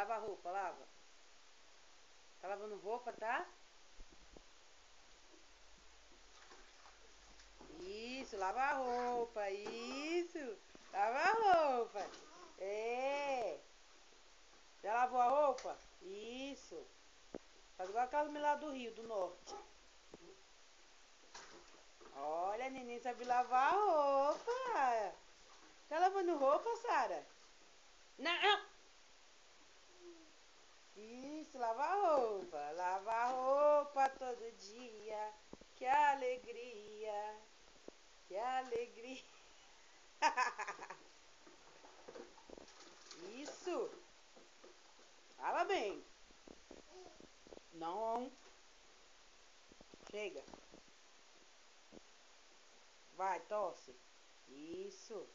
Lava a roupa, lava. Tá lavando roupa, tá? Isso, lava a roupa, isso. Lava a roupa. É. Já lavou a roupa? Isso. Faz igual aquela lá do Rio, do Norte. Olha, a neném sabe lavar a roupa. Tá lavando roupa, Sara? Não. Isso, lava a roupa. Lava a roupa todo dia. Que alegria. Que alegria. Isso. Fala bem. Não. Chega. Vai, tosse. Isso.